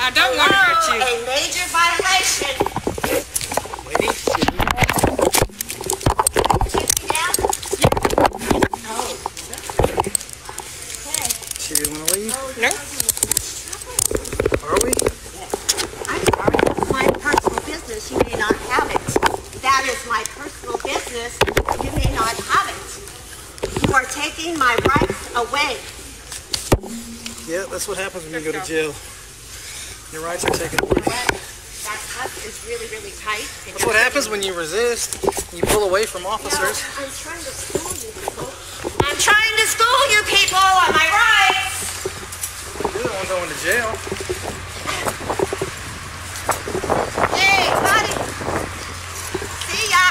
I don't want to hurt you. A major violation. Lady, Shoot me down? Oh. Okay. she didn't want to leave. No. Are we? I'm sorry, that's my personal business. You may not have it. That is my personal business. You may not have it. You are taking my rights away. Yeah, that's what happens when you go to jail. Your rights are taken away. That that cuff is really, really tight. That's what happens when you resist. You pull away from No, officers. I'm trying to school you people. I'm trying to school you people on my rights. You're the one going to jail. Hey, buddy. See ya.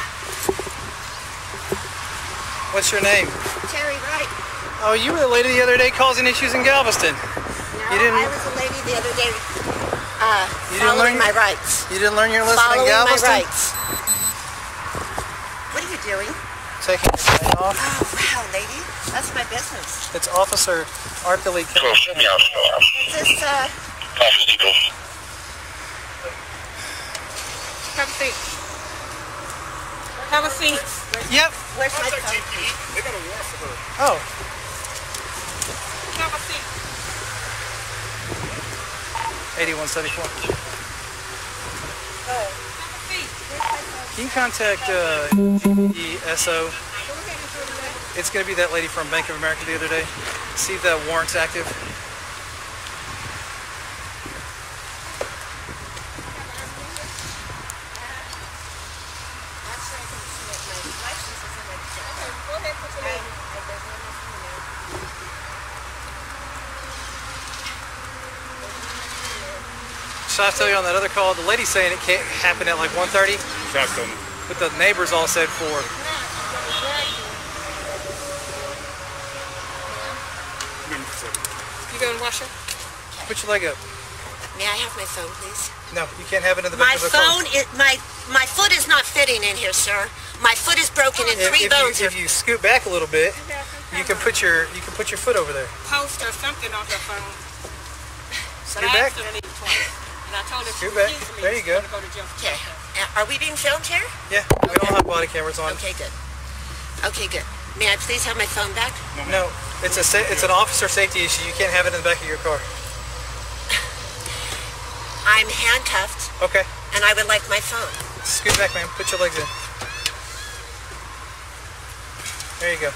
What's your name? Terry Wright. Oh, you were the lady the other day causing issues in Galveston. No, You didn't- I was a lady the other day. Uh, You didn't following learn- my rights. You didn't learn your lesson Following in my rights. What are you doing? Taking your off. Oh, wow, lady. That's my business. It's Officer Arthur Is this, uh, Have a seat. Have a seat. Yep. where's my phone? Oh, Have a seat. 8174. Have a seat. Can you contact uh, ESO? It's going to be that lady from Bank of America the other day. See if that warrant's active. Should I tell you on that other call? The lady's saying it can't happen at like 1.30, Shotgun. but the neighbors all said 4. You going to? Put your leg up. May I have my phone, please? No, you can't have it in the My back of the car. phone is, my, my foot is not fitting in here, sir. My foot is broken in If, three if bones you, if you scoot back a little bit, you can put your you can put your foot over there. Post or something on her phone. Scoot back. asked her to leave twice. And I told her Scoot back. There you go. gonna go. Okay. Uh, Are we being filmed here? Yeah, we don't have body cameras on. Okay, good. Okay, good. May I please have my phone back? No, it's a sa- it's an officer safety issue. You can't have it in the back of your car. I'm handcuffed Okay, and I would like my phone. scoot back, man. Put your legs in. There you go.